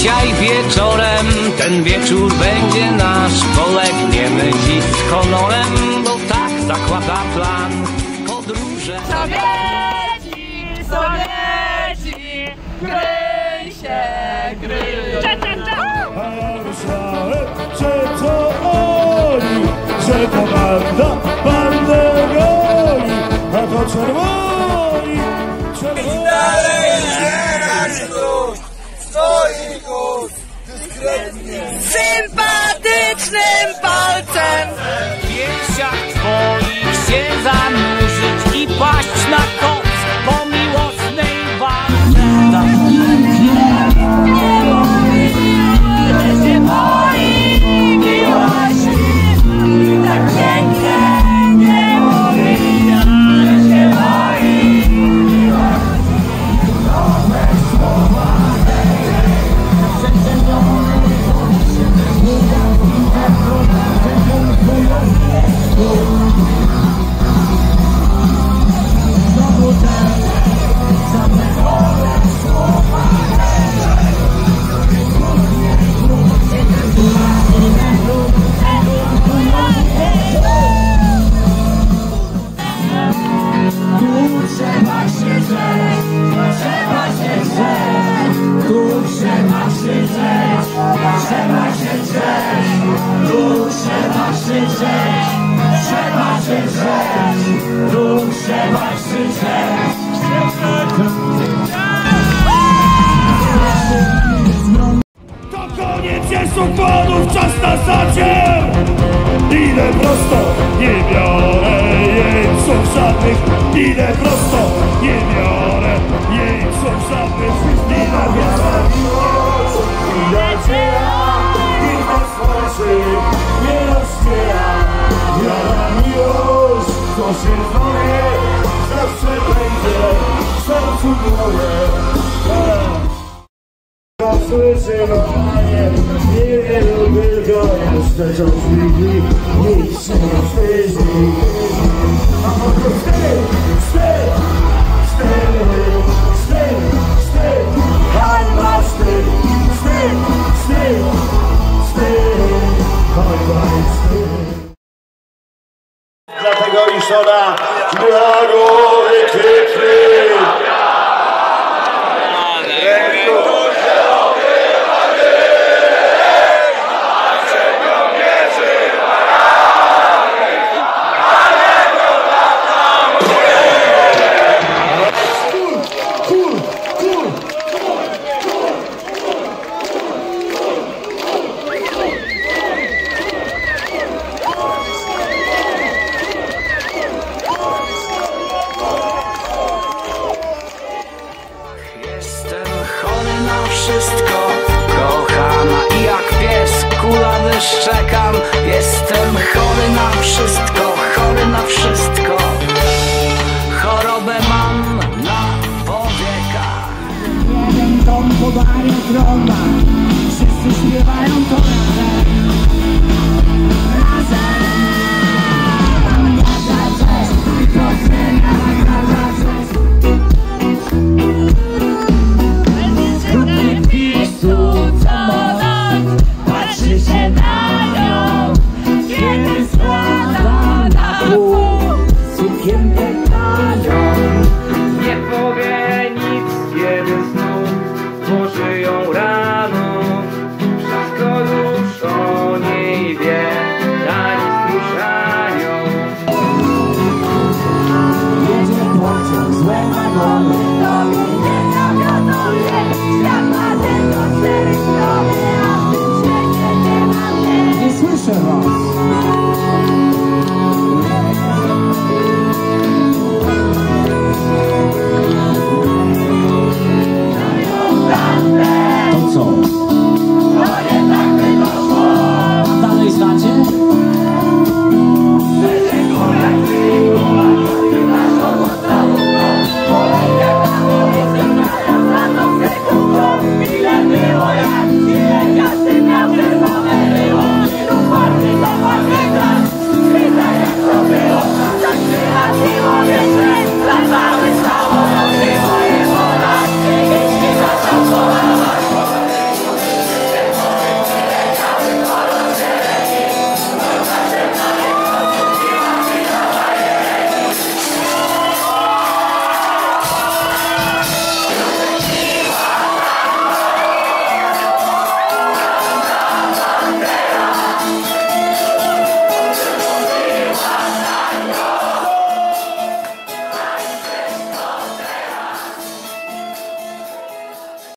Dzisiaj wieczorem ten wieczór będzie nasz. Polegniemy dziś z honorem Bo tak zakłada plan. Podróże. Sowieci, Sowieci, gryj Sympatycznym palcem. Drzeć, trzeba drzeć, tu trzeba drzeć. To koniec jest układów, czas na zacier! Idę prosto, nie biorę jeńców żadnych, idę prosto, nie biorę jeńców żadnych, idę biorę Słyszę wołanie, niewielu tylko jeszcze co chwili, nic nie wstydzi. A potem wstyd, wstyd, wstyd, wstyd, wstyd, hańba, szczekam Jestem chory na wszystko Chory na wszystko. Chorobę mam na powiekach. Jeden dom podali trąba